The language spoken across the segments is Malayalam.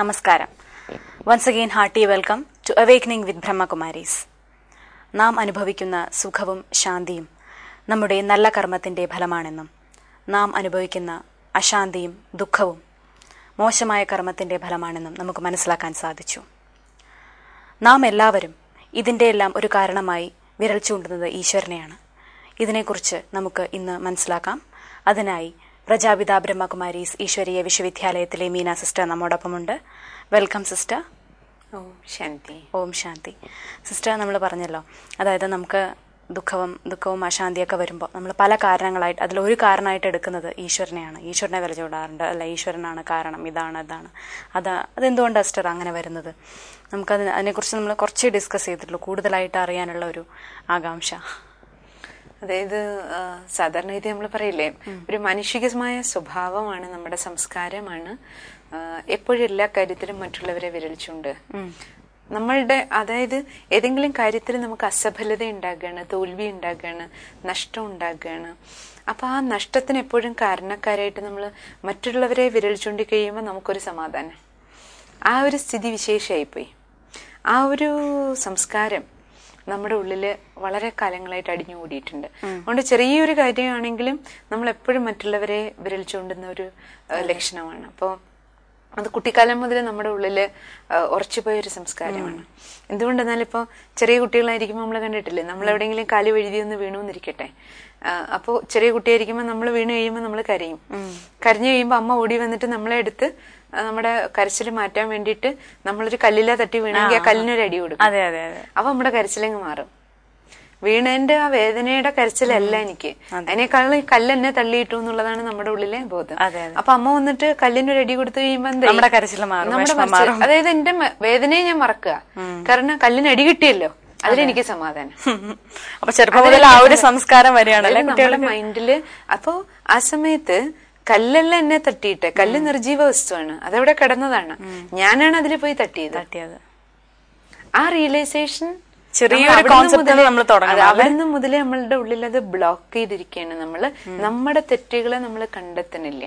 നമസ്കാരം. Once again hearty welcome to awakening with Brahmakumaris നാം അനുഭവിക്കുന്ന സുഖവും ശാന്തിയും നമ്മുടെ നല്ല കർമ്മത്തിന്റെ ഫലമാണെന്നും നാം അനുഭവിക്കുന്ന അശാന്തിയും ദുഃഖവും മോശമായ കർമ്മത്തിന്റെ ഫലമാണെന്നും നമുക്ക് മനസ്സിലാക്കാൻ സാധിച്ചു. നാം എല്ലാവരും ഇതിന്റെ എല്ലാം ഒരു കാരണമായി വിരൽ ചൂണ്ടുന്നത് ഈശ്വരനെയാണ്. ഇതിനെക്കുറിച്ച് നമുക്ക് ഇന്ന് മനസ്സിലാക്കാം. അതിനായി പ്രജാപിത ബ്രഹ്മകുമാരീസ് ഈശ്വരീയ വിശ്വവിദ്യാലയത്തിലെ Meena sister നമ്മോടൊപ്പമുണ്ട്. Welcome sister Om Shanti. Om Shanti. Sister നമ്മൾ പറഞ്ഞല്ലോ. അതായത് നമുക്ക് ദുഃഖവും ദുഃഖവും അശാന്തിയൊക്കെ വരുമ്പോൾ നമ്മൾ പല കാരണങ്ങളായിട്ട് അതിൽ ഒരു കാരണമായിട്ട് എടുക്കുന്നത് ഈശ്വരനെയാണ്. ഈശ്വരനെ വില ചൂടാറുണ്ട് അല്ല ഈശ്വരനാണ് കാരണം. ഇതാണ് അതാണ്. അത് അതെന്തുകൊണ്ടാണ് സിസ്റ്റർ അങ്ങനെ വരുന്നത്? നമുക്കത് അതിനെക്കുറിച്ച് നമ്മൾ കുറച്ച് ഡിസ്കസ് ചെയ്തിട്ടുള്ളൂ. കൂടുതലായിട്ട് അറിയാനുള്ള ഒരു ആകാംക്ഷ. അതായത് സാധാരണ ഇത് നമ്മൾ പറയില്ലേ? ഒരു മാനുഷികമായ സ്വഭാവമാണ് നമ്മുടെ സംസ്കാരമാണ്. എപ്പോഴും എല്ലാ കാര്യത്തിലും മറ്റുള്ളവരെ വിരലിച്ചുണ്ട് നമ്മളുടെ അതായത് ഏതെങ്കിലും കാര്യത്തിൽ നമുക്ക് അസഫലത ഉണ്ടാകുകയാണ് തോൽവി ഉണ്ടാകുകയാണ് നഷ്ടം ഉണ്ടാകുകയാണ് അപ്പൊ ആ നഷ്ടത്തിന് എപ്പോഴും കാരണക്കാരായിട്ട് നമ്മൾ മറ്റുള്ളവരെ വിരൽ ചൂണ്ടി കഴിയുമ്പോൾ നമുക്കൊരു സമാധാനം. ആ ഒരു സ്ഥിതി വിശേഷമായിപ്പോയി ആ ഒരു സംസ്കാരം നമ്മുടെ ഉള്ളിൽ വളരെ കാലങ്ങളായിട്ട് അടിഞ്ഞു കൂടിയിട്ടുണ്ട്. അതുകൊണ്ട് ചെറിയൊരു കാര്യമാണെങ്കിലും നമ്മൾ എപ്പോഴും മറ്റുള്ളവരെ വിരൽ ചൂണ്ടുന്ന ഒരു ലക്ഷണമാണ്. അപ്പോൾ അത് കുട്ടിക്കാലം മുതൽ നമ്മുടെ ഉള്ളിൽ ഉറച്ചുപോയ ഒരു സംസ്കാരമാണ്. എന്തുകൊണ്ടെന്നാൽ ഇപ്പോൾ ചെറിയ കുട്ടികളായിരിക്കുമ്പോൾ നമ്മൾ കണ്ടിട്ടില്ലേ? നമ്മൾ എവിടെയെങ്കിലും കാൽ വഴുതി ഒന്ന് വീണു എന്നിരിക്കട്ടെ അപ്പോൾ ചെറിയ കുട്ടിയായിരിക്കുമ്പോൾ നമ്മൾ വീണ് കഴിയുമ്പോൾ നമ്മൾ കരയും. കരഞ്ഞു കഴിയുമ്പോൾ അമ്മ ഓടി വന്നിട്ട് നമ്മളെ എടുത്ത് നമ്മുടെ കരച്ചിൽ മാറ്റാൻ വേണ്ടിയിട്ട് നമ്മളൊരു കല്ലിലെ തട്ടി വീണെങ്കിൽ ആ കല്ലിനൊരു അടി കൊടുക്കും. അതെ അതെ അതെ. അപ്പൊ നമ്മുടെ കരച്ചിലങ്ങ് മാറും. വീണേന്റെ ആ വേദനയുടെ കരച്ചിലല്ല എനിക്ക്. അതിനേക്കാളും ഈ കല്ല് എന്നെ തള്ളിയിട്ടു എന്നുള്ളതാണ് നമ്മുടെ ഉള്ളിലെ ബോധം. അപ്പൊ അമ്മ വന്നിട്ട് കല്ലിനൊരു അടി കൊടുത്തു കഴിയുമ്പോ നമ്മുടെ കരച്ചിൽ മാറും, നമ്മുടെ വിഷമം അതായത് എന്റെ വേദനയെ ഞാൻ മറക്കുക. കാരണം കല്ലിന് അടി കിട്ടിയല്ലോ. അതിലെനിക്ക് സമാധാനം. അപ്പൊ ചെറുപ്പം മുതൽ ആ ഒരു സംസ്കാരം വരികയാണല്ലേ നമ്മുടെ മൈൻഡിൽ അപ്പോ ആ സമയത്ത് കല്ലല്ല എന്നെ തട്ടിയിട്ട്. കല്ല് നിർജീവ വസ്തുവാണ്. അതവിടെ കിടന്നതാണ്. ഞാനാണ് അതിൽ പോയി തട്ടിയത്. തട്ടിയത്. ആ റിയലൈസേഷൻ ചെറിയൊരു കോൺസെപ്റ്റ് നമ്മൾ തുടങ്ങണം, അവിടുന്ന് മുതലേ നമ്മളുടെ ഉള്ളിൽ അത് ബ്ലോക്ക് ചെയ്തിരിക്കുകയാണ് നമ്മൾ. നമ്മുടെ തെറ്റുകളെ നമ്മൾ കണ്ടെത്തണില്ല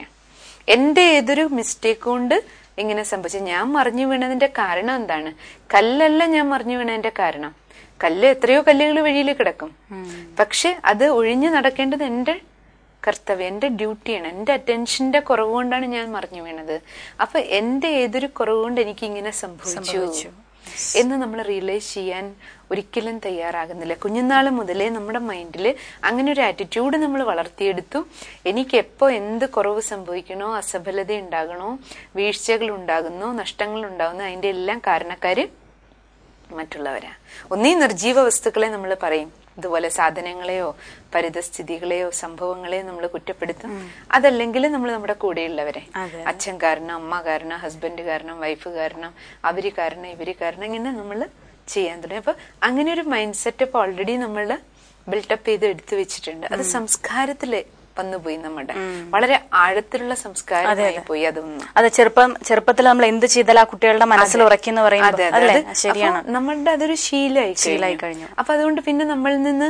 എന്റെ ഏതൊരു മിസ്റ്റേക്ക് കൊണ്ട് ഇങ്ങനെ സംഭവിച്ചു. ഞാൻ മറിഞ്ഞു വീണതിന്റെ കാരണം എന്താണ്? കല്ലല്ല ഞാൻ മറിഞ്ഞു വീണതിന്റെ കാരണം. കല്ല് എത്രയോ കല്ലുകൾ വഴിയിൽ കിടക്കും. പക്ഷെ അത് ഒഴിഞ്ഞു നടക്കേണ്ടത് എന്റെ കർത്തവ്യം എന്റെ ഡ്യൂട്ടിയാണ് എന്റെ അറ്റൻഷന്റെ കുറവ് കൊണ്ടാണ് ഞാൻ മറിഞ്ഞു വീണത്. അപ്പൊ എന്റെ ഏതൊരു കുറവ് കൊണ്ട് എനിക്ക് ഇങ്ങനെ സംഭവിച്ചു എന്ന് നമ്മൾ റിയലൈസ് ചെയ്യാൻ ഒരിക്കലും തയ്യാറാകുന്നില്ല. കുഞ്ഞുനാൾ മുതലേ നമ്മുടെ മൈൻഡിൽ അങ്ങനെ ഒരു ആറ്റിറ്റ്യൂഡ് നമ്മൾ വളർത്തിയെടുത്തു. എനിക്ക് എപ്പോ എന്ത് കുറവ് സംഭവിക്കണോ അസഫലത ഉണ്ടാകണോ വീഴ്ചകൾ ഉണ്ടാകുന്നോ നഷ്ടങ്ങൾ ഉണ്ടാകുന്നോ അതിന്റെ എല്ലാം കാരണക്കാര് മറ്റുള്ളവരാ. ഒന്നീ നിർജീവ വസ്തുക്കളെ നമ്മൾ പറയും. ഇതുപോലെ സാധനങ്ങളെയോ പരിതസ്ഥിതികളെയോ സംഭവങ്ങളെയോ നമ്മൾ കുറ്റപ്പെടുത്തും. അതല്ലെങ്കിൽ നമ്മൾ നമ്മുടെ കൂടെയുള്ളവരെ. അച്ഛൻ കാരണം അമ്മ കാരണം ഹസ്ബൻഡ് കാരണം വൈഫ് കാരണം അവർ കാരണം ഇവർ കാരണം ഇങ്ങനെ നമ്മൾ ചെയ്യാൻ തുടങ്ങി. അപ്പൊ അങ്ങനെ ഒരു മൈൻഡ് സെറ്റ് ഇപ്പൊ ഓൾറെഡി നമ്മൾ ബിൽട്ടപ്പ് ചെയ്ത് എടുത്തു വെച്ചിട്ടുണ്ട്. അത് സംസ്കാരത്തിൽ വന്നുപോയി നമ്മുടെ. വളരെ ആഴത്തിലുള്ള സംസ്കാരമായി പോയി അതൊന്നും അതെ ചെറുപ്പം ചെറുപ്പത്തിൽ നമ്മൾ എന്ത് ചെയ്താൽ ആ കുട്ടികളുടെ മനസ്സിൽ ഉറക്കിന്ന് പറയുന്നത് ശരിയാണ്. നമ്മളുടെ അതൊരു ശീലമായി ശീലമായി കഴിഞ്ഞു. അപ്പൊ അതുകൊണ്ട് പിന്നെ നമ്മളിൽ നിന്ന്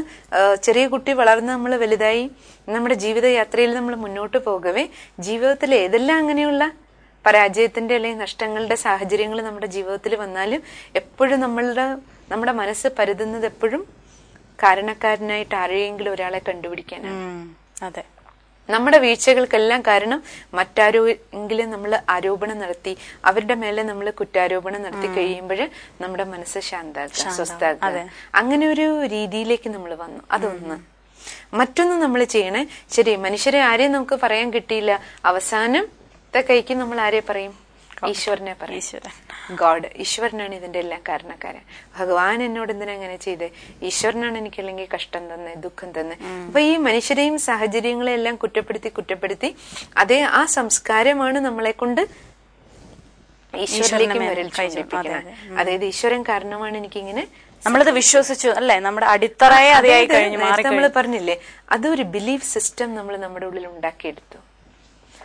ചെറിയ കുട്ടി വളർന്ന് നമ്മൾ വലുതായി നമ്മുടെ ജീവിതയാത്രയിൽ നമ്മൾ മുന്നോട്ട് പോകവേ ജീവിതത്തിൽ ഏതെല്ലാം അങ്ങനെയുള്ള പരാജയത്തിന്റെ അല്ലെങ്കിൽ നഷ്ടങ്ങളുടെ സാഹചര്യങ്ങൾ നമ്മുടെ ജീവിതത്തിൽ വന്നാലും എപ്പോഴും നമ്മളുടെ നമ്മുടെ മനസ്സ് പരുതുന്നത് എപ്പോഴും കാരണക്കാരനായിട്ട് ആരെയെങ്കിലും ഒരാളെ കണ്ടുപിടിക്കാനാണ്. അതെ. നമ്മുടെ വീഴ്ചകൾക്കെല്ലാം കാരണം മറ്റാരോ എങ്കിലും നമ്മൾ ആരോപണം നടത്തി അവരുടെ മേലെ നമ്മൾ കുറ്റാരോപണം നടത്തി കഴിയുമ്പോൾ നമ്മുടെ മനസ്സ് ശാന്താക്കുക സ്വസ്ഥാക്കുക അങ്ങനെ ഒരു രീതിയിലേക്ക് നമ്മൾ വന്നു. അതൊന്ന്. മറ്റൊന്ന് നമ്മൾ ചെയ്യണേ ശരി മനുഷ്യരെ ആരെയും നമുക്ക് പറയാൻ കിട്ടിയില്ല. അവസാനം കൈക്ക് നമ്മൾ ആരെ പറയും? ഈശ്വരനെ പറയും. ഗോഡ് ഈശ്വരനാണ് ഇതിന്റെ എല്ലാം കാരണക്കാരൻ ഭഗവാൻ എന്നോട് എന്തിനാ അങ്ങനെ ചെയ്ത്? ഈശ്വരനാണ് എനിക്ക് അല്ലെങ്കിൽ കഷ്ടം തന്നെ ദുഃഖം തന്നെ. അപ്പൊ ഈ മനുഷ്യരെയും സാഹചര്യങ്ങളെ എല്ലാം കുറ്റപ്പെടുത്തി കുറ്റപ്പെടുത്തി അതേ ആ സംസ്കാരമാണ് നമ്മളെ കൊണ്ട് ഈശ്വരനിലേക്ക് വിരൽ അതായത് ഈശ്വരൻ കാരണമാണ് എനിക്ക് എനിക്കിങ്ങനെ നമ്മളത് വിശ്വസിച്ചു അല്ലേ? നമ്മുടെ അടിത്തറയെ അതിയായി കഴിഞ്ഞു നമ്മൾ പറഞ്ഞില്ലേ അതൊരു ബിലീഫ് സിസ്റ്റം നമ്മൾ നമ്മുടെ ഉള്ളിൽ ഉണ്ടാക്കിയെടുത്തു.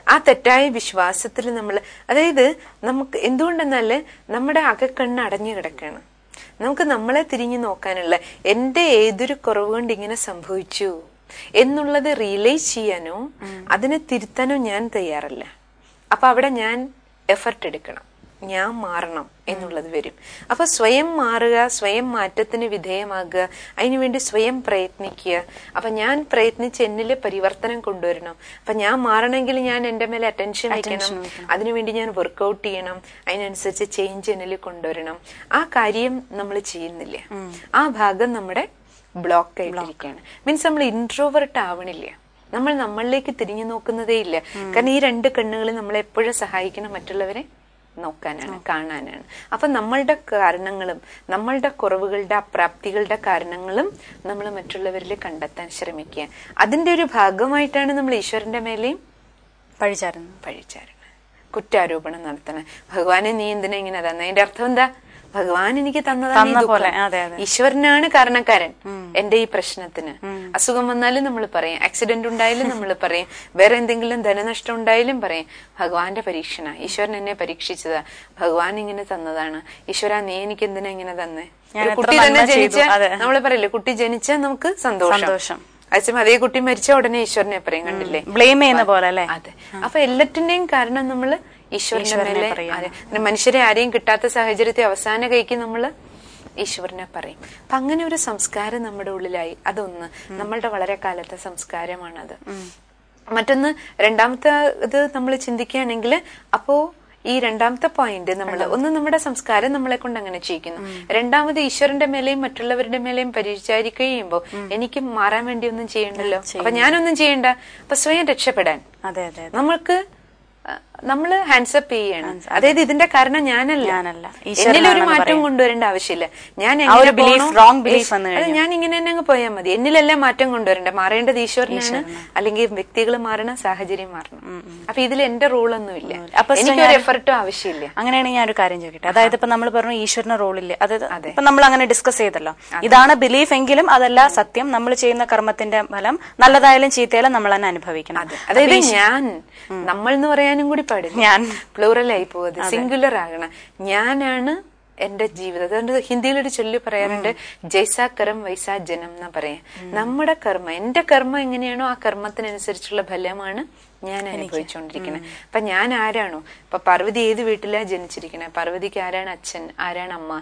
ആ തെറ്റായ വിശ്വാസത്തിൽ നമ്മൾ അതായത് നമുക്ക് എന്തുകൊണ്ടെന്നാൽ നമ്മുടെ അകക്കണ്ണ് അടഞ്ഞു കിടക്കാണ്. നമുക്ക് നമ്മളെ തിരിഞ്ഞു നോക്കാനുള്ള എന്റെ ഏതൊരു കുറവ് കൊണ്ട് ഇങ്ങനെ സംഭവിച്ചു എന്നുള്ളത് റിയലൈസ് ചെയ്യാനോ അതിനെ തിരുത്താനോ ഞാൻ തയ്യാറല്ല. അപ്പൊ അവിടെ ഞാൻ എഫർട്ട് എടുക്കണം. ഞാൻ മാറണം എന്നുള്ളത് വരും. അപ്പൊ സ്വയം മാറുക സ്വയം മാറ്റത്തിന് വിധേയമാകുക അതിനുവേണ്ടി സ്വയം പ്രയത്നിക്കുക. അപ്പൊ ഞാൻ പ്രയത്നിച്ച് എന്നിൽ പരിവർത്തനം കൊണ്ടുവരണം. അപ്പൊ ഞാൻ മാറണമെങ്കിൽ ഞാൻ എന്റെ മേലെ അറ്റൻഷൻ വയ്ക്കണം. അതിനുവേണ്ടി ഞാൻ വർക്ക്ഔട്ട് ചെയ്യണം. അതിനനുസരിച്ച് ചേഞ്ച് എന്നിൽ കൊണ്ടുവരണം. ആ കാര്യം നമ്മൾ ചെയ്യുന്നില്ല. ആ ഭാഗം നമ്മുടെ ബ്ലോക്ക് ആയിട്ടിരിക്കുകയാണ്. മീൻസ് നമ്മൾ ഇൻട്രോവേർട്ട് ആവണില്ല. നമ്മൾ നമ്മളിലേക്ക് തിരിഞ്ഞു നോക്കുന്നതേ ഇല്ല. കാരണം ഈ രണ്ട് കണ്ണുകൾ നമ്മളെ എപ്പോഴും സഹായിക്കണം മറ്റുള്ളവരെ നോക്കാനാണ് കാണാനാണ്. അപ്പൊ നമ്മളുടെ കാരണങ്ങളും നമ്മളുടെ കുറവുകളുടെ അപ്രാപ്തികളുടെ കാരണങ്ങളും നമ്മൾ മറ്റുള്ളവരിൽ കണ്ടെത്താൻ ശ്രമിക്കുക. അതിന്റെ ഒരു ഭാഗമായിട്ടാണ് നമ്മൾ ഈശ്വരന്റെ മേലെയും പഴിചാരണം പഴിച്ചാരണം കുറ്റാരോപണം നടത്തണം. ഭഗവാനെ നീ എന്തിനാ ഇങ്ങനെ തന്നെ അതിന്റെ അർത്ഥം എന്താ? ഭഗവാൻ എനിക്ക് തന്നതാണ്. പോലെ. ഈശ്വരനാണ് കാരണക്കാരൻ. എന്റെ ഈ പ്രശ്നത്തിന്. അസുഖം വന്നാലും നമ്മൾ പറയും. ആക്സിഡന്റ് ഉണ്ടായാലും നമ്മൾ പറയും. വേറെ എന്തെങ്കിലും ധനനഷ്ടം ഉണ്ടായാലും പറയും. ഭഗവാന്റെ പരീക്ഷണ. ഈശ്വരൻ എന്നെ പരീക്ഷിച്ചതാ. ഭഗവാൻ ഇങ്ങനെ തന്നതാണ്. ഈശ്വര നീ എനിക്ക് എന്തിനാ ഇങ്ങനെ തന്നെ? കുട്ടി തന്നെ ജനിച്ച. നമ്മൾ പറയില്ലേ കുട്ടി ജനിച്ച നമുക്ക് സന്തോഷം. അച്ഛൻ അതേ കുട്ടി മരിച്ച ഉടനെ ഈശ്വരനെ പറയും കണ്ടില്ലേ? ബ്ലെയിം ചെയ്യുന്ന പോലെ അല്ലേ? അതെ. അപ്പൊ എല്ലാറ്റിന്റെയും കാരണം നമ്മൾ ഈശ്വരനെ മേലെ. മനുഷ്യരെ ആരെയും കിട്ടാത്ത സാഹചര്യത്തെ അവസാന കൈക്ക് നമ്മൾ ഈശ്വരനെ പറയും. അപ്പൊ അങ്ങനെ ഒരു സംസ്കാരം നമ്മുടെ ഉള്ളിലായി. അതൊന്ന് നമ്മളുടെ വളരെ കാലത്തെ സംസ്കാരമാണത്. മറ്റൊന്ന് രണ്ടാമത്തെ ഇത് നമ്മൾ ചിന്തിക്കുകയാണെങ്കിൽ അപ്പോ ഈ രണ്ടാമത്തെ പോയിന്റ് നമ്മൾ ഒന്ന് നമ്മുടെ സംസ്കാരം നമ്മളെ കൊണ്ട് അങ്ങനെ ചെയ്യിക്കുന്നു. രണ്ടാമത് ഈശ്വരന്റെ മേലെയും മറ്റുള്ളവരുടെ മേലെയും പരിചാരിക്കുക ചെയ്യുമ്പോൾ എനിക്ക് മാറാൻ വേണ്ടി ഒന്നും ചെയ്യണ്ടല്ലോ? അപ്പൊ ഞാനൊന്നും ചെയ്യണ്ട. അപ്പൊ സ്വയം രക്ഷപ്പെടാൻ. അതെ അതെ. നമ്മൾക്ക് നമ്മൾ ഹാൻഡ്സപ്പ് ചെയ്യണം. അതായത് ഇതിന്റെ കാരണം ഞാനല്ല. ഞാനല്ല. എന്നിലൊരു മാറ്റം കൊണ്ടുവരേണ്ട ആവശ്യമില്ല. ഞാൻ ഞാൻ ഇങ്ങനെ തന്നെ അങ്ങ് പോയാൽ മതി. എന്നിലല്ലേ മാറ്റം കൊണ്ടുവരണ്ട മാറേണ്ടത് ഈശ്വരനാണ് അല്ലെങ്കിൽ വ്യക്തികൾ മാറണം സാഹചര്യം മാറണം. അപ്പൊ ഇതിൽ എന്റെ റോളൊന്നുമില്ല അപ്പൊ എനിക്കൊരു എഫർട്ടും ആവശ്യമില്ല. അങ്ങനെയാണ് ഞാൻ ഒരു കാര്യം ചോദിക്കട്ടെ. അതായത് ഇപ്പൊ നമ്മൾ പറഞ്ഞു ഈശ്വരന് റോളില്ല അതായത് ഇപ്പൊ നമ്മൾ അങ്ങനെ ഡിസ്കസ് ചെയ്തല്ലോ. ഇതാണ് ബിലീഫ് എങ്കിലും അതല്ല സത്യം. നമ്മൾ ചെയ്യുന്ന കർമ്മത്തിന്റെ ഫലം നല്ലതായാലും ചീത്തയാലും നമ്മൾ തന്നെ അനുഭവിക്കണം. അതായത് ഞാൻ നമ്മൾ എന്ന് പറയാനും കൂടി പാടില്ല. ഞാൻ. പ്ലൂറൽ ആയി പോകരുത് സിംഗുലർ ആകണം. ഞാനാണ് എന്റെ ജീവിതം അതുകൊണ്ട് ഹിന്ദിയിൽ ഒരു ചൊല്ലി പറയാറുണ്ട് ജൈസാ കർമ്മ വൈസാ ജനം എന്ന് പറയാ. നമ്മുടെ കർമ്മ എന്റെ കർമ്മം എങ്ങനെയാണോ ആ കർമ്മത്തിനനുസരിച്ചുള്ള ഫലമാണ് ഞാൻ അനുഭവിച്ചുകൊണ്ടിരിക്കുന്നത് അപ്പൊ ഞാൻ ആരാണോ? ഇപ്പൊ പാർവതി ഏത് വീട്ടിലാ ജനിച്ചിരിക്കുന്നത് പാർവതിക്ക് ആരാണ് അച്ഛൻ? ആരാണ് അമ്മ?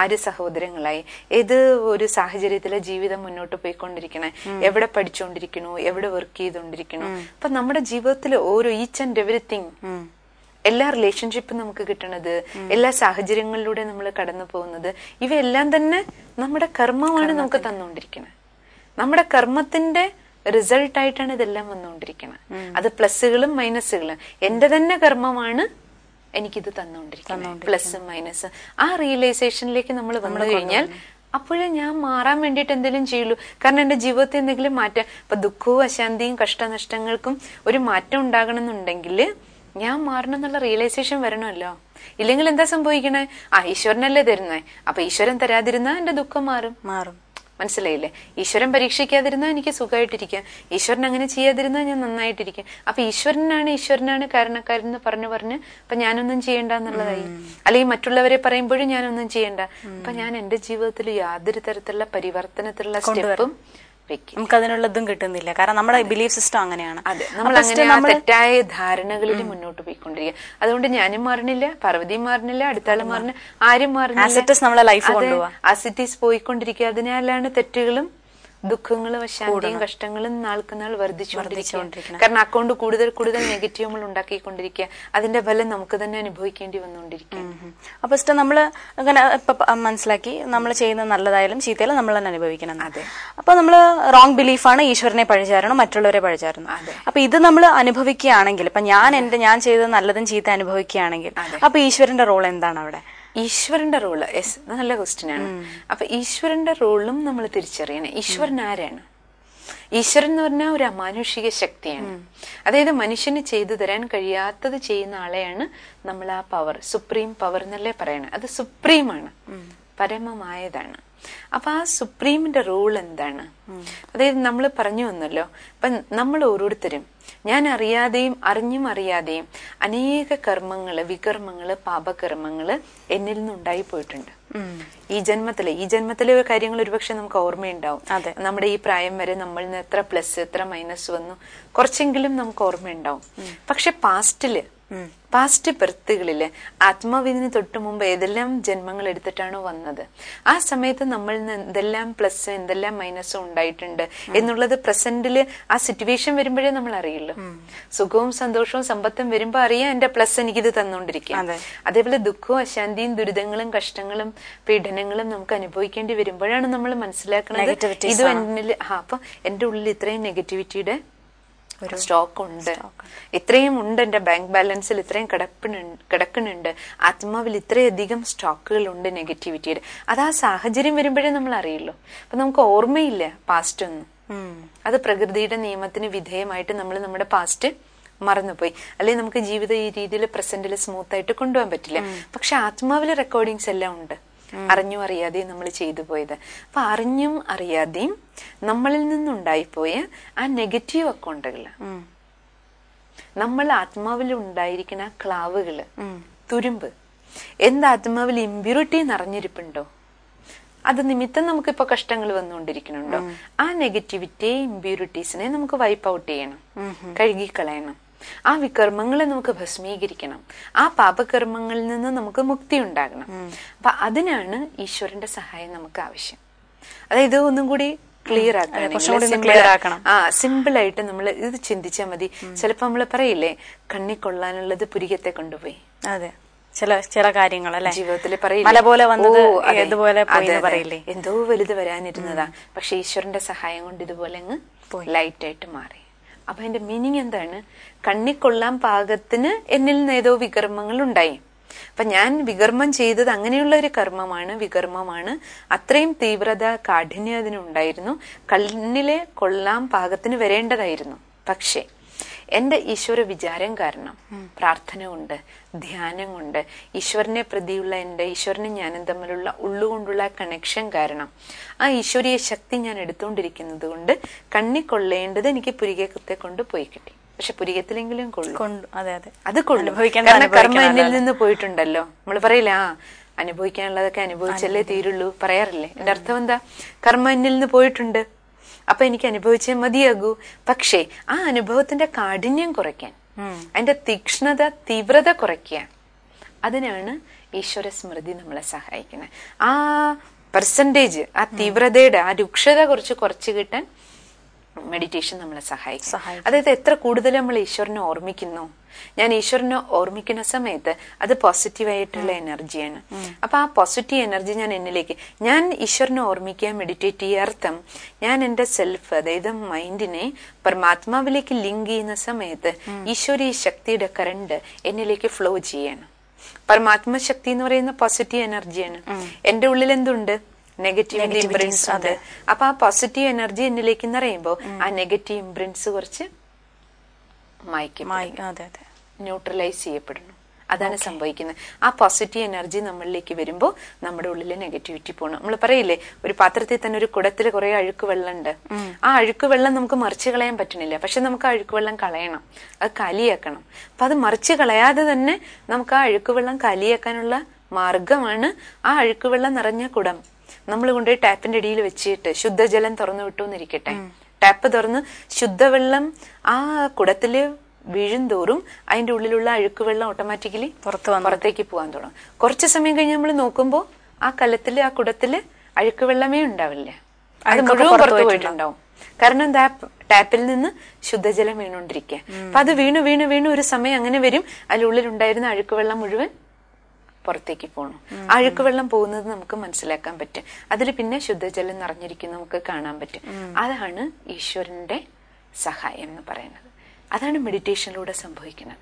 ആര് സഹോദരങ്ങളായി? ഏത് ഒരു സാഹചര്യത്തിലെ ജീവിതം മുന്നോട്ട് പോയിക്കൊണ്ടിരിക്കണേ? എവിടെ പഠിച്ചുകൊണ്ടിരിക്കണു എവിടെ വർക്ക് ചെയ്തുകൊണ്ടിരിക്കണു അപ്പൊ നമ്മുടെ ജീവിതത്തിൽ ഓരോ ഈച്ച് ആൻഡ് എവറിത്തിങ് എല്ലാ റിലേഷൻഷിപ്പും നമുക്ക് കിട്ടണത് എല്ലാ സാഹചര്യങ്ങളിലൂടെ നമ്മൾ കടന്നു പോകുന്നത് ഇവയെല്ലാം തന്നെ നമ്മുടെ കർമ്മമാണ് നമുക്ക് തന്നുകൊണ്ടിരിക്കുന്നത് നമ്മുടെ കർമ്മത്തിന്റെ റിസൾട്ട് ആയിട്ടാണ് ഇതെല്ലാം വന്നുകൊണ്ടിരിക്കുന്നത് അത് പ്ലസ്സുകളും മൈനസുകളും എന്റെ തന്നെ കർമ്മമാണ് എനിക്കിത് തന്നുകൊണ്ടിരിക്കുന്നത് പ്ലസ് മൈനസ് ആ റിയലൈസേഷനിലേക്ക് നമ്മൾ വന്നു കഴിഞ്ഞാൽ അപ്പോഴേ ഞാൻ മാറാൻ വേണ്ടിയിട്ട് എന്തെങ്കിലും ചെയ്യുള്ളൂ. കാരണം എന്റെ ജീവിതത്തിൽ എന്തെങ്കിലും മാറ്റം ഇപ്പൊ ദുഃഖവും അശാന്തിയും കഷ്ടനഷ്ടങ്ങൾക്കും ഒരു മാറ്റം ഉണ്ടാകണമെന്നുണ്ടെങ്കിൽ ഞാൻ മാറണം എന്നുള്ള റിയലൈസേഷൻ വരണമല്ലോ. ഇല്ലെങ്കിൽ എന്താ സംഭവിക്കണേ? ആ ഈശ്വരനല്ലേ തരുന്നേ. അപ്പൊ ഈശ്വരൻ തരാതിരുന്നാ എന്റെ ദുഃഖം മാറും. മാറും. മനസ്സിലായില്ലേ? ഈശ്വരൻ പരീക്ഷിക്കാതിരുന്നാ എനിക്ക് സുഖമായിട്ടിരിക്കാം. ഈശ്വരൻ അങ്ങനെ ചെയ്യാതിരുന്നാ ഞാൻ നന്നായിട്ടിരിക്കാം. അപ്പൊ ഈശ്വരനാണ് ഈശ്വരനാണ് കാരണക്കാരൻ എന്ന് പറഞ്ഞു പറഞ്ഞ് അപ്പൊ ഞാനൊന്നും ചെയ്യണ്ട എന്നുള്ളതായി. അല്ലെങ്കിൽ മറ്റുള്ളവരെ പറയുമ്പോഴും ഞാനൊന്നും ചെയ്യണ്ട. അപ്പൊ ഞാൻ എന്റെ ജീവിതത്തിൽ യാതൊരു തരത്തിലുള്ള പരിവർത്തനത്തിലുള്ള സ്റ്റെപ്പും നമുക്ക് അതിനുള്ളതും കിട്ടുന്നില്ല. കാരണം നമ്മുടെ ബിലീഫ് സിസ്റ്റം അങ്ങനെയാണ്. അതെ. നമ്മൾ അങ്ങനെ തെറ്റായ ധാരണകളിൽ മുന്നോട്ട് പോയിക്കൊണ്ടിരിക്കുക അതുകൊണ്ട് ഞാനും മാറണില്ല പാർവതിയും മാറണില്ല അടുത്താളും മാറിന് ആരും മാറിനില്ല it നമ്മളെ ലൈഫ് കൊണ്ടുപോവാ. ആസിറ്റീസ് പോയിക്കൊണ്ടിരിക്കുക അതിനാലാണ് തെറ്റുകളും ദുഃഖങ്ങളും ശാന്തിയും കഷ്ടങ്ങളും നാൾക്ക് നാൾ വർദ്ധിച്ചുകൊണ്ടിരിക്കുക കാരണം അക്കൗണ്ട് കൂടുതൽ കൂടുതൽ നെഗറ്റീവുകൾ ഉണ്ടാക്കിക്കൊണ്ടിരിക്കുക. അതിന്റെ ഫലം നമുക്ക് തന്നെ അനുഭവിക്കേണ്ടി വന്നുകൊണ്ടിരിക്കുക. അപ്പൊ ഇഷ്ടം നമ്മൾ അങ്ങനെ ഇപ്പൊ മനസ്സിലാക്കി നമ്മൾ ചെയ്യുന്ന നല്ലതായാലും ചീത്തയാലും നമ്മൾ തന്നെ അനുഭവിക്കണം. അതെ. അപ്പൊ നമ്മൾ റോങ് ബിലീഫാണ് ഈശ്വരനെ പഴിചാരണം മറ്റുള്ളവരെ പഴിചാരണം. അപ്പൊ ഇത് നമ്മൾ അനുഭവിക്കുകയാണെങ്കിൽ ഇപ്പൊ ഞാൻ എന്റെ ഞാൻ ചെയ്ത നല്ലതും ചീത്ത അനുഭവിക്കുകയാണെങ്കിൽ അപ്പൊ ഈശ്വരന്റെ റോൾ എന്താണ് അവിടെ? ഈശ്വരന്റെ റോൾ. യെസ് നല്ല ക്വസ്റ്റ്യൻ ആണ്. അപ്പൊ ഈശ്വരന്റെ റോളും നമ്മൾ തിരിച്ചറിയണം. ഈശ്വരൻ ആരാണ്? ഈശ്വരൻ എന്ന് പറഞ്ഞാൽ ഒരു അമാനുഷിക ശക്തിയാണ്. അതായത് മനുഷ്യന് ചെയ്തു തരാൻ കഴിയാത്തത് ചെയ്യുന്ന ആളെയാണ് നമ്മൾ ആ പവർ സുപ്രീം പവർ എന്നല്ലേ പറയണത് അത് സുപ്രീമാണ് പരമമായതാണ്. അപ്പൊ ആ സുപ്രീമിന്റെ റൂൾ എന്താണ്? അതായത് നമ്മൾ പറഞ്ഞു വന്നല്ലോ. അപ്പൊ നമ്മൾ ഓരോരുത്തരും ഞാൻ അറിയാതെയും അറിഞ്ഞും അറിയാതെയും അനേക കർമ്മങ്ങൾ വികർമ്മങ്ങൾ പാപകർമ്മങ്ങൾ എന്നിൽ നിന്നുണ്ടായി പോയിട്ടുണ്ട്. ഈ ജന്മത്തിലെ ഈ ജന്മത്തിലെ കാര്യങ്ങൾ ഒരുപക്ഷെ നമുക്ക് ഓർമ്മയുണ്ടാവും. അതെ. നമ്മുടെ ഈ പ്രായം വരെ നമ്മളിൽ നിന്ന് എത്ര പ്ലസ് എത്ര മൈനസ് വന്നു കുറച്ചെങ്കിലും നമുക്ക് ഓർമ്മയുണ്ടാവും. പക്ഷെ പാസ്റ്റിൽ പാസ്റ്റ് ബർത്തുകളിൽ ആത്മാവിന് തൊട്ട് മുമ്പ് ഏതെല്ലാം ജന്മങ്ങൾ എടുത്തിട്ടാണോ വന്നത്? ആ സമയത്ത് നമ്മൾ എന്തെല്ലാം പ്ലസ് എന്തെല്ലാം മൈനസും ഉണ്ടായിട്ടുണ്ട് എന്നുള്ളത് പ്രസന്റിൽ ആ സിറ്റുവേഷൻ വരുമ്പോഴേ നമ്മൾ അറിയുള്ളൂ. സുഖവും സന്തോഷവും സമ്പത്തും വരുമ്പോൾ അറിയാം എന്റെ പ്ലസ് എനിക്കിത് തന്നുകൊണ്ടിരിക്കും അതെ. അതേപോലെ ദുഃഖവും അശാന്തിയും ദുരിതങ്ങളും കഷ്ടങ്ങളും പീഡനങ്ങളും നമുക്ക് അനുഭവിക്കേണ്ടി വരുമ്പോഴാണ് നമ്മൾ മനസ്സിലാക്കുന്നത് ഇത്. എന്നിൽ ആ അപ്പൊ എന്റെ ഉള്ളിൽ ഇത്രയും നെഗറ്റിവിറ്റിയുടെ ഒരു സ്റ്റോക്ക് ഉണ്ട് ഇത്രയും ഉണ്ട് എന്റെ ബാങ്ക് ബാലൻസിൽ ഇത്രയും കിടപ്പിനുണ്ട് കിടക്കുന്നുണ്ട്. ആത്മാവിൽ ഇത്രയധികം സ്റ്റോക്കുകൾ ഉണ്ട് നെഗറ്റിവിറ്റിയുടെ. അത് ആ സാഹചര്യം വരുമ്പോഴേ നമ്മൾ അറിയുള്ളൂ അപ്പൊ നമുക്ക് ഓർമ്മയില്ല പാസ്റ്റ് ഒന്നും അത് പ്രകൃതിയുടെ നിയമത്തിന് വിധേയമായിട്ട് നമ്മൾ നമ്മുടെ പാസ്റ്റ് മറന്നുപോയി. അല്ലെങ്കിൽ നമുക്ക് ജീവിതം ഈ രീതിയിൽ പ്രസന്റിൽ സ്മൂത്ത് ആയിട്ട് കൊണ്ടുപോകാൻ പറ്റില്ല. പക്ഷെ ആത്മാവിലെ റെക്കോർഡിങ്സ് എല്ലാം ഉണ്ട്. അറിഞ്ഞും അറിയാതെയും നമ്മൾ ചെയ്തു പോയത്. അപ്പൊ അറിഞ്ഞും അറിയാതെയും നമ്മളിൽ നിന്നുണ്ടായിപ്പോയ ആ നെഗറ്റീവ് അക്കൗണ്ടുകൾ നമ്മൾ ആത്മാവിൽ ഉണ്ടായിരിക്കുന്ന ക്ലാവുകൾ. തുരുമ്പ്. എന്ത് ആത്മാവിൽ ഇമ്പ്യൂരിറ്റി നിറഞ്ഞിരിപ്പുണ്ടോ അത് നിമിത്തം നമുക്കിപ്പോ കഷ്ടങ്ങൾ വന്നുകൊണ്ടിരിക്കുന്നുണ്ടോ? ആ നെഗറ്റിവിറ്റി ഇമ്പ്യൂരിറ്റീസിനെ നമുക്ക് വൈപ്പ് ഔട്ട് ചെയ്യണം. കഴുകിക്കളയണം. ആ വികർമ്മങ്ങളെ നമുക്ക് ഭസ്മീകരിക്കണം. ആ പാപകർമ്മങ്ങളിൽ നിന്ന് നമുക്ക് മുക്തി ഉണ്ടാകണം. അപ്പൊ അതിനാണ് ഈശ്വരന്റെ സഹായം നമുക്ക് ആവശ്യം. അതായത് ഒന്നും കൂടി ക്ലിയർ ആക്കണം. ആ സിമ്പിൾ ആയിട്ട് നമ്മൾ ഇത് ചിന്തിച്ചാൽ മതി. ചിലപ്പോ നമ്മൾ പറയില്ലേ കണ്ണി കൊള്ളാനുള്ളത് പുരികത്തെ കൊണ്ടുപോയി. അതെ. ചില ചില കാര്യങ്ങൾ അല്ലെ ജീവിതത്തിൽ പറയില്ലേ? മല പോലെ വന്നത്. ഇതുപോലെ. പറയില്ലേ? എന്തോ വലുത് വരാനിരുന്നതാ. പക്ഷെ ഈശ്വരന്റെ സഹായം കൊണ്ട് ഇതുപോലെ അങ്ങ് ലൈറ്റ് ആയിട്ട് മാറി. അപ്പൊ അതിന്റെ മീനിങ് എന്താണ്? കണ്ണിക്കൊള്ളാൻ പാകത്തിന് എന്നിൽ നിന്ന് ഏതോ വികർമ്മങ്ങൾ ഉണ്ടായി. അപ്പൊ ഞാൻ വികർമ്മം ചെയ്തത് അങ്ങനെയുള്ള ഒരു കർമ്മമാണ് വികർമ്മമാണ്. അത്രയും തീവ്രത കാഠിന്യം അതിനുണ്ടായിരുന്നു കണ്ണിലെ കൊള്ളാം പാകത്തിന് വരേണ്ടതായിരുന്നു. പക്ഷേ എന്റെ ഈശ്വര വിചാരം കാരണം പ്രാർത്ഥന കൊണ്ട് ധ്യാനം കൊണ്ട് ഈശ്വരനെ പ്രതിയുള്ള എന്റെ ഈശ്വരനും ഞാനും തമ്മിലുള്ള ഉള്ളുകൊണ്ടുള്ള കണക്ഷൻ കാരണം ആ ഈശ്വരീയ ശക്തി ഞാൻ എടുത്തുകൊണ്ടിരിക്കുന്നത് കൊണ്ട് കണ്ണിക്കൊള്ളേണ്ടത് എനിക്ക് എനിക്ക് പുരികത്തെ കൊണ്ട് പോയി കിട്ടി. പക്ഷെ പുരികത്തിലെങ്കിലും കൊള്ളും. അതെ അതെ. അത് കൊള്ളും. കാരണം കർമ്മ എന്നിൽ നിന്ന് പോയിട്ടുണ്ടല്ലോ. നമ്മൾ പറയില്ല ആ അനുഭവിക്കാനുള്ളതൊക്കെ അനുഭവിച്ചല്ലേ തീരുള്ളൂ. പറയാറില്ലേ? എന്റെ അർത്ഥം എന്താ? കർമ്മ എന്നിൽ നിന്ന് പോയിട്ടുണ്ട്. അപ്പൊ എനിക്ക് അനുഭവിച്ചേ മതിയാകൂ. പക്ഷേ ആ അനുഭവത്തിന്റെ കാഠിന്യം കുറയ്ക്കാൻ അതിന്റെ തീക്ഷ്ണത തീവ്രത കുറയ്ക്കുക അതിനാണ് ഈശ്വര സ്മൃതി നമ്മളെ സഹായിക്കുന്നത്. ആ പെർസെന്റേജ് ആ തീവ്രതയുടെ ആ രൂക്ഷത കുറച്ച് കുറച്ച് കിട്ടാൻ മെഡിറ്റേഷൻ നമ്മളെ സഹായിക്കും. അതായത് എത്ര കൂടുതൽ നമ്മൾ ഈശ്വരനെ ഓർമ്മിക്കുന്നു. ഞാൻ ഈശ്വരനെ ഓർമ്മിക്കുന്ന സമയത്ത് അത് പോസിറ്റീവായിട്ടുള്ള എനർജിയാണ്. അപ്പൊ ആ പോസിറ്റീവ് എനർജി ഞാൻ എന്നിലേക്ക് ഞാൻ ഈശ്വരനെ ഓർമ്മിക്കുക മെഡിറ്റേറ്റ് ചെയ്യുക അർത്ഥം ഞാൻ എന്റെ സെൽഫ് അതായത് മൈൻഡിനെ പരമാത്മാവിലേക്ക് ലിങ്ക് ചെയ്യുന്ന സമയത്ത് ഈശ്വരീ ശക്തിയുടെ കറണ്ട് എന്നിലേക്ക് ഫ്ലോ ചെയ്യണം. പരമാത്മ ശക്തി എന്ന് പറയുന്ന പോസിറ്റീവ് എനർജിയാണ്. എന്റെ ഉള്ളിൽ എന്തുണ്ട്? നെഗറ്റീവ് ഇംപ്രിൻസ് അതെ അപ്പൊ ആ പോസിറ്റീവ് എനർജി എന്നിലേക്ക് നിറയുമ്പോ ആ നെഗറ്റീവ് ഇംപ്രിൻസ് കുറച്ച് മായ്ക്കും. അതെ അതെ. ന്യൂട്രലൈസ് ചെയ്യപ്പെടുന്നു. അതാണ് സംഭവിക്കുന്നത്. ആ പോസിറ്റീവ് എനർജി നമ്മളിലേക്ക് വരുമ്പോൾ നമ്മുടെ ഉള്ളിലെ നെഗറ്റിവിറ്റി പോകണം നമ്മൾ പറയില്ലേ ഒരു പാത്രത്തിൽ തന്നെ ഒരു കുടത്തിൽ കുറെ അഴുക്ക് വെള്ളം ഉണ്ട് ആ അഴുക്ക് വെള്ളം നമുക്ക് മറിച്ച് കളയാൻ പറ്റുന്നില്ല പക്ഷെ നമുക്ക് ആ അഴുക്ക് വെള്ളം കളയണം. അത് കലിയാക്കണം. അപ്പൊ അത് മറിച്ച് കളയാതെ തന്നെ നമുക്ക് ആ അഴുക്ക് വെള്ളം കലിയാക്കാനുള്ള മാർഗമാണ് ആ അഴുക്ക് വെള്ളം നിറഞ്ഞ കുടം. നമ്മൾ കൊണ്ടുപോയി ടാപ്പിന്റെ അടിയിൽ വെച്ചിട്ട് ശുദ്ധജലം തുറന്നു വിട്ടു എന്നിരിക്കട്ടെ ടാപ്പ് തുറന്ന് ശുദ്ധവെള്ളം ആ കുടത്തിൽ വീഴുന്തോറും അതിന്റെ ഉള്ളിലുള്ള അഴുക്ക് വെള്ളം ഓട്ടോമാറ്റിക്കലി പുറത്ത്. പുറത്തേക്ക് പോകാൻ തുടങ്ങും. കുറച്ച് സമയം കഴിഞ്ഞ് നമ്മൾ നോക്കുമ്പോ ആ കലത്തിൽ ആ കുടത്തിൽ അഴുക്ക് വെള്ളമേ ഉണ്ടാവില്ല. അത് മുഴുവൻ പുറത്ത് പോയിട്ടുണ്ടാവും. കാരണം ടാപ്പിൽ നിന്ന് ശുദ്ധജലം വീണുകൊണ്ടിരിക്കുക. അപ്പൊ അത് വീണു വീണു വീണു ഒരു സമയം അങ്ങനെ വരും. അതിനുള്ളിൽ ഉണ്ടായിരുന്ന അഴുക്ക് വെള്ളം മുഴുവൻ പുറത്തേക്ക് പോകണം അഴുക്ക് വെള്ളം പോകുന്നത് നമുക്ക് മനസ്സിലാക്കാൻ പറ്റും. അതിൽ പിന്നെ ശുദ്ധജലം നിറഞ്ഞിരിക്കുന്ന നമുക്ക് കാണാൻ പറ്റും. അതാണ് ഈശ്വരന്റെ സഹായം എന്ന് പറയുന്നത്. അതാണ് മെഡിറ്റേഷനിലൂടെ സംഭവിക്കുന്നത്.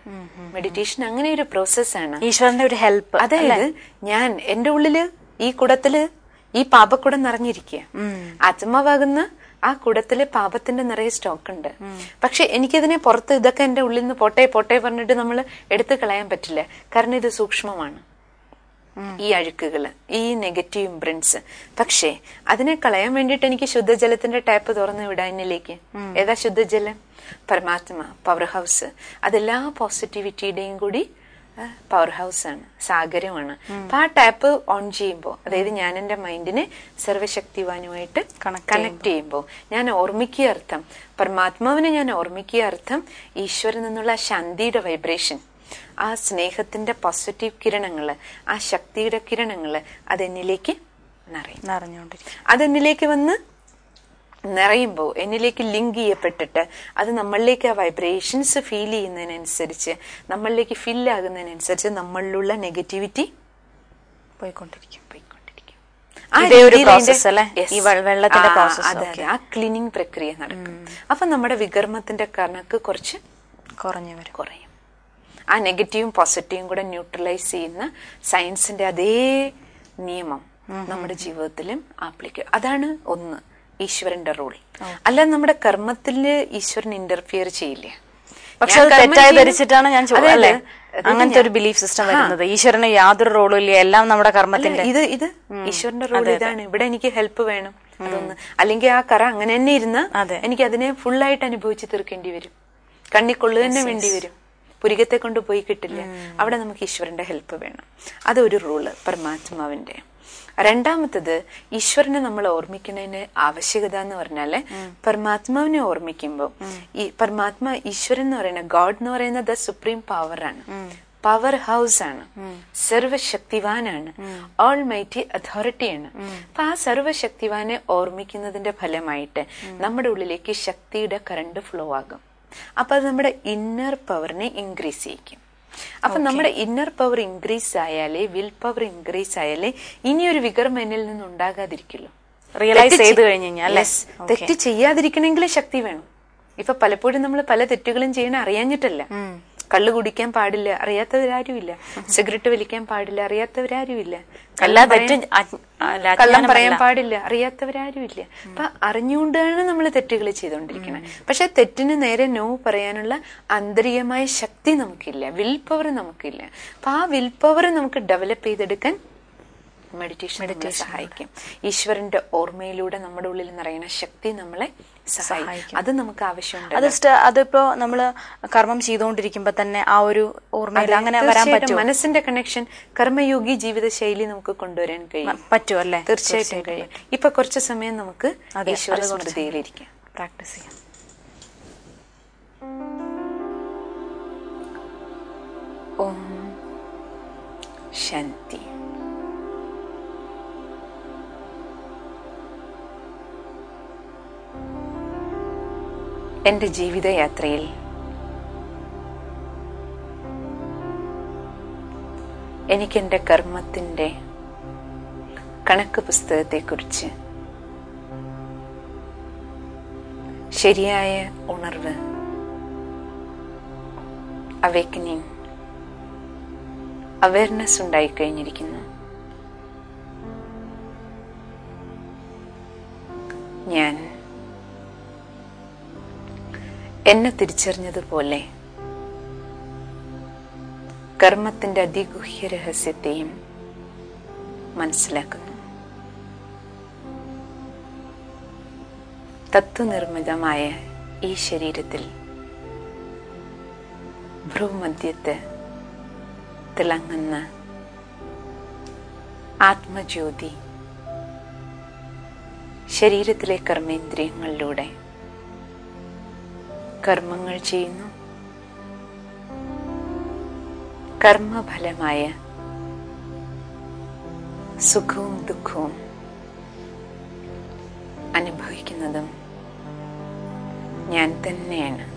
മെഡിറ്റേഷൻ അങ്ങനെ ഒരു പ്രോസസ്സാണ് ഈശ്വരന്റെ ഒരു ഹെൽപ്പ് അതായത് ഞാൻ എന്റെ ഉള്ളിൽ ഈ കുടത്തിൽ ഈ പാപക്കുടം നിറഞ്ഞിരിക്കുക. ആത്മാവാകുന്ന ആ കുടത്തിൽ പാപത്തിന്റെ നിറയെ സ്റ്റോക്ക് ഉണ്ട്. പക്ഷെ എനിക്കിതിനെ പുറത്ത് ഇതൊക്കെ എന്റെ ഉള്ളിൽ നിന്ന് പോട്ടെ പോട്ടെ പറഞ്ഞിട്ട് നമ്മൾ എടുത്തു കളയാൻ പറ്റില്ല. കാരണം ഇത് സൂക്ഷ്മമാണ്. ഈ അഴുക്കുകൾ ഈ നെഗറ്റീവ് ഇംപ്രിൻസ് പക്ഷേ അതിനെ കളയാൻ വേണ്ടിയിട്ട് എനിക്ക് ശുദ്ധജലത്തിന്റെ ടാപ്പ് തുറന്നു വിടാം എന്നിലേക്ക് ഏതാ ശുദ്ധജലം? പരമാത്മ പവർ ഹൗസ് അതെല്ലാ പോസിറ്റിവിറ്റിയുടെയും കൂടി പവർ ഹൗസ് ആണ് സാഗരമാണ്. അപ്പൊ ആ ടാപ്പ് ഓൺ ചെയ്യുമ്പോൾ അതായത് ഞാൻ എന്റെ മൈൻഡിനെ സർവശക്തിവാനുമായിട്ട് കണക്ട് ചെയ്യുമ്പോൾ ഞാൻ ഓർമ്മിക്കുക അർത്ഥം പരമാത്മാവിനെ ഞാൻ ഓർമ്മിക്കുക അർത്ഥം ഈശ്വരൻ നിന്നുള്ള ശാന്തിയുടെ വൈബ്രേഷൻ ആ സ്നേഹത്തിന്റെ പോസിറ്റീവ് കിരണങ്ങൾ ആ ശക്തിയുടെ കിരണങ്ങൾ അതെന്നിലേക്ക് നിറയും. നിറഞ്ഞുകൊണ്ടിരിക്കും. അതെന്നിലേക്ക് വന്ന് നിറയുമ്പോൾ എന്നിലേക്ക് ലിങ്ക് ചെയ്യപ്പെട്ടിട്ട് അത് നമ്മളിലേക്ക് ആ വൈബ്രേഷൻസ് ഫീൽ ചെയ്യുന്നതിനനുസരിച്ച് നമ്മളിലേക്ക് ഫിൽ ആകുന്നതിനനുസരിച്ച് നമ്മളിലുള്ള നെഗറ്റിവിറ്റി പോയിക്കൊണ്ടിരിക്കും. പോയിക്കൊണ്ടിരിക്കും. അതെ. ആ ക്ലീനിങ് പ്രക്രിയ നടക്കും. അപ്പൊ നമ്മുടെ വികർമ്മത്തിന്റെ കണക്ക് കുറച്ച് കുറഞ്ഞു വരും. കുറയും. ആ നെഗറ്റീവും പോസിറ്റീവും കൂടെ ന്യൂട്രലൈസ് ചെയ്യുന്ന സയൻസിന്റെ അതേ നിയമം നമ്മുടെ ജീവിതത്തിലും ആപ്ലിക്കും അതാണ് ഒന്ന് ഈശ്വരന്റെ റൂൾ അല്ല നമ്മുടെ കർമ്മത്തിൽ ഈശ്വരൻ ഇന്റർഫിയർ ചെയ്യില്ല? പക്ഷെ ഞാൻ അത് തെറ്റായി ധരിച്ചിട്ടാണ് ഞാൻ ചോ- അല്ലേ? അങ്ങനത്തെ ഒരു ബിലീഫ് സിസ്റ്റം വരുന്നത്. ഈശ്വരന് യാതൊരു റോളും ഇല്ല എല്ലാം നമ്മുടെ കർമ്മത്തിൽ കർമ്മത്തിന്റെ. ഇത് ഇത് ഈശ്വരന്റെ റോൾ ഇതാണ്. ഇവിടെ എനിക്ക് ഹെൽപ്പ് വേണം. അതൊന്ന്. അല്ലെങ്കിൽ ആ കറ അങ്ങനെ തന്നെ ഇരുന്ന. എനിക്ക് അതിനെ ഫുള്ളായിട്ട് അനുഭവിച്ച് തീർക്കേണ്ടി വരും. കണ്ണിക്കൊള്ളു തന്നെ വേണ്ടി വരും. പുരികത്തെ കൊണ്ട് പോയി കിട്ടില്ല. അവിടെ നമുക്ക് ഈശ്വരന്റെ ഹെൽപ്പ് വേണം. അതൊരു റൂൾ പരമാത്മാവിന്റെ. രണ്ടാമത്തത് ഈശ്വരനെ നമ്മൾ ഓർമ്മിക്കുന്നതിന് ആവശ്യകത എന്ന് പറഞ്ഞാൽ പരമാത്മാവിനെ ഓർമ്മിക്കുമ്പോൾ ഈ പരമാത്മാ ഈശ്വരൻ എന്ന് പറയുന്ന ഗോഡ് എന്ന് പറയുന്നത് ദ സുപ്രീം പവറാണ് പവർ ഹൗസ് ആണ്. സർവശക്തിവാനാണ് ഓൾ മൈറ്റി അതോറിറ്റിയാണ് അപ്പൊ ആ സർവശക്തിവാനെ ഓർമ്മിക്കുന്നതിന്റെ ഫലമായിട്ട് നമ്മുടെ ഉള്ളിലേക്ക് ശക്തിയുടെ കറണ്ട് ഫ്ലോ ആകും. അപ്പൊ അത് നമ്മുടെ ഇന്നർ പവറിനെ ഇൻക്രീസ് ചെയ്യിക്കും. അപ്പൊ നമ്മുടെ ഇന്നർ പവർ ഇൻക്രീസ് ആയാലേ വിൽ പവർ ഇൻക്രീസ് ആയാലേ ഇനിയൊരു വികർമ്മ എന്നിൽ നിന്ന് ഉണ്ടാകാതിരിക്കുള്ളൂ. റിയലൈസ് ചെയ്ത് കഴിഞ്ഞു കഴിഞ്ഞാൽ തെറ്റ് ചെയ്യാതിരിക്കണമെങ്കിലും ശക്തി വേണം. ഇപ്പൊ പലപ്പോഴും നമ്മൾ പല തെറ്റുകളും ചെയ്യണ അറിയാഞ്ഞിട്ടല്ല. കള്ളു കുടിക്കാൻ പാടില്ല അറിയാത്തവരാരുമില്ല. സിഗരറ്റ് വലിക്കാൻ പാടില്ല അറിയാത്തവരാരുമില്ല. കള്ളം പറയാൻ-. പാടില്ല അറിയാത്തവരാരുമില്ല. അപ്പൊ അറിഞ്ഞുകൊണ്ടാണ് നമ്മൾ തെറ്റുകൾ ചെയ്തുകൊണ്ടിരിക്കുന്നത് പക്ഷെ തെറ്റിന് നേരെ നോ പറയാനുള്ള ആന്തരികമായ ശക്തി നമുക്കില്ല വിൽ പവർ നമുക്കില്ല. അപ്പൊ ആ വിൽ പവർ നമുക്ക് ഡെവലപ്പ് ചെയ്തെടുക്കാൻ മെഡിറ്റേഷൻ നമ്മളെ സഹായിക്കും. ഈശ്വരന്റെ ഓർമ്മയിലൂടെ നമ്മുടെ ഉള്ളിൽ നിറയുന്ന ശക്തി നമ്മളെ സഹായിക്കും. അത് നമുക്ക് ആവശ്യമുണ്ട്. അത് അതിപ്പോ നമ്മൾ കർമ്മം ചെയ്തുകൊണ്ടിരിക്കുമ്പോ തന്നെ ആ ഒരു ഓർമ്മയിൽ അങ്ങനെ വരാൻ പറ്റും മനസ്സിന്റെ കണക്ഷൻ കർമ്മയോഗി ജീവിതശൈലി നമുക്ക് കൊണ്ടുവരാൻ കഴിയും. പറ്റും അല്ലേ? തീർച്ചയായിട്ടും കഴിയും. ഇപ്പൊ കുറച്ച് സമയം നമുക്ക് ഈശ്വര സ്മൃതിയിലിരിക്കാം. പ്രാക്ടീസ് ചെയ്യാം. ഓം ശാന്തി. എന്റെ ജീവിതയാത്രയിൽ. എനിക്കെന്റെ കർമ്മത്തിന്റെ കണക്ക് പുസ്തകത്തെക്കുറിച്ച് ശരിയായ ഉണർവ് അവേക്കനിങ് അവയർനെസ് ഉണ്ടായിക്കഴിഞ്ഞിരിക്കുന്നു ഞാൻ എന്നെ തിരിച്ചറിഞ്ഞതുപോലെ കർമ്മത്തിന്റെ അതിഗുഹ്യ രഹസ്യത്തെയും മനസ്സിലാക്കുന്നു. തത്വനിർമ്മിതമായ ഈ ശരീരത്തിൽ ഭ്രൂമധ്യത്ത് തിളങ്ങുന്ന ആത്മജ്യോതി ശരീരത്തിലെ കർമ്മേന്ദ്രിയങ്ങളിലൂടെ കർമ്മങ്ങൾ ചെയ്യുന്നു. കർമ്മഫലമായ സുഖവും ദുഃഖവും അനുഭവിക്കുന്നതും ഞാൻ തന്നെയാണ്.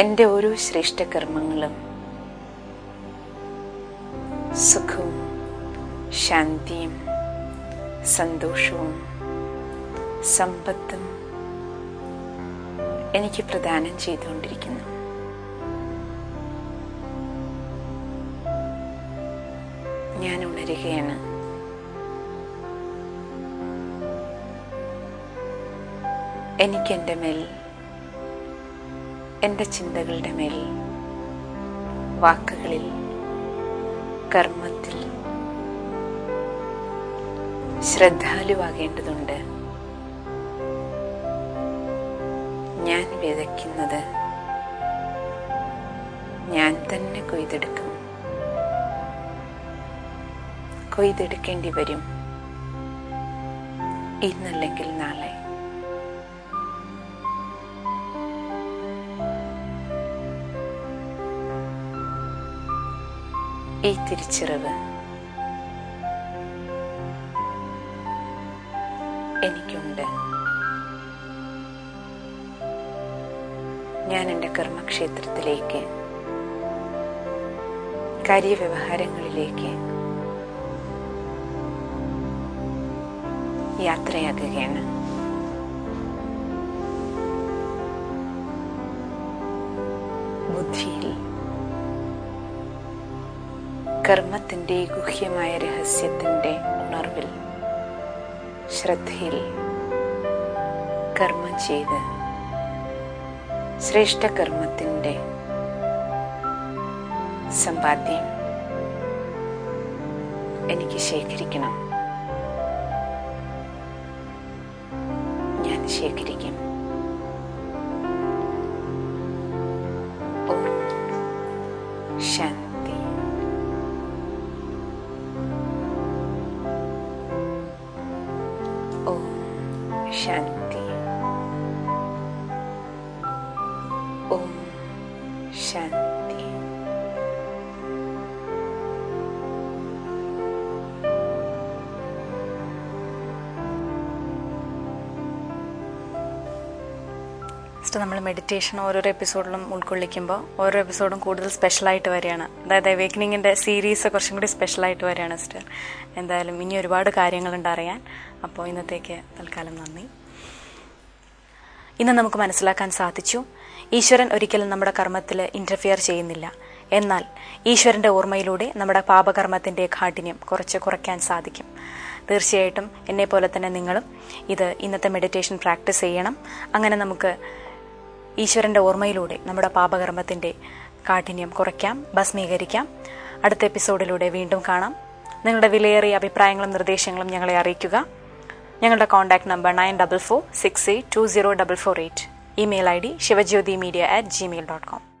എന്റെ ഓരോ ശ്രേഷ്ഠ കർമ്മങ്ങളും സുഖവും ശാന്തിയും സന്തോഷവും സമ്പത്തും എനിക്ക് പ്രദാനം ചെയ്തുകൊണ്ടിരിക്കുന്നു. ഞാൻ ഉണരുകയാണ്. എനിക്ക് എന്റെ മേൽ എന്റെ ചിന്തകളുടെ മേൽ വാക്കുകളിൽ കർമ്മത്തിൽ ശ്രദ്ധാലുവാകേണ്ടതുണ്ട്. ഞാൻ വിതയ്ക്കുന്നത് ഞാൻ തന്നെ കൊയ്തെടുക്കും. കൊയ്തെടുക്കേണ്ടി വരും. ഇന്നല്ലെങ്കിൽ നാളെ. ഈ തിരിച്ചറിവ് ഞാൻ എന്റെ കർമ്മക്ഷേത്രത്തിലേക്ക് കാര്യവ്യവഹാരങ്ങളിലേക്ക് യാത്രയാക്കുകയാണ് ബുദ്ധിയിൽ കർമ്മത്തിന്റെ ഗുഹ്യമായ രഹസ്യത്തിന്റെ ഉണർവിൽ ശ്രദ്ധയിൽ കർമ്മം ചെയ്ത് ശ്രേഷ്ഠ കർമ്മത്തിന്റെ സമ്പാദ്യം എനിക്ക് ശേഖരിക്കണം. ഞാൻ ശേഖരിക്കും. ഫസ്റ്റ് നമ്മൾ മെഡിറ്റേഷൻ ഓരോരോ എപ്പിസോഡിലും ഉൾക്കൊള്ളിക്കുമ്പോൾ ഓരോ എപ്പിസോഡും കൂടുതൽ സ്പെഷ്യലായിട്ട് വരികയാണ്. അതായത് അവേക്കനിങ്ങിന്റെ സീരീസ് കുറച്ചും കൂടി സ്പെഷ്യലായിട്ട് വരികയാണ് സിസ്റ്റർ എന്തായാലും ഇനി ഒരുപാട് കാര്യങ്ങളുണ്ട് അറിയാൻ. അപ്പോൾ ഇന്നത്തേക്ക് തൽക്കാലം നന്ദി. ഇന്ന് നമുക്ക് മനസ്സിലാക്കാൻ സാധിച്ചു ഈശ്വരൻ ഒരിക്കലും നമ്മുടെ കർമ്മത്തിൽ ഇന്റർഫിയർ ചെയ്യുന്നില്ല. എന്നാൽ ഈശ്വരന്റെ ഓർമ്മയിലൂടെ നമ്മുടെ പാപകർമ്മത്തിന്റെ കാഠിന്യം കുറച്ച് കുറയ്ക്കാൻ സാധിക്കും. തീർച്ചയായിട്ടും എന്നെ പോലെ തന്നെ നിങ്ങളും ഇത് ഇന്നത്തെ മെഡിറ്റേഷൻ പ്രാക്ടീസ് ചെയ്യണം. അങ്ങനെ നമുക്ക് ഈശ്വരന്റെ ഓർമ്മയിലൂടെ നമ്മുടെ പാപകർമ്മത്തിന്റെ കാഠിന്യം കുറയ്ക്കാം ഭസ്മീകരിക്കാം. അടുത്ത എപ്പിസോഡിലൂടെ വീണ്ടും കാണാം. നിങ്ങളുടെ വിലയേറിയ അഭിപ്രായങ്ങളും നിർദ്ദേശങ്ങളും ഞങ്ങളെ അറിയിക്കുക. ഞങ്ങളുടെ contact number nine double four six eight two zero double four eight. Email I D Shivajyothi media at gmail dot com